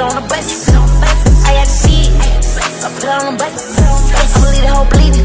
it on the bus. I got to see. I put it on the bus. I'ma leave the whole bleeding.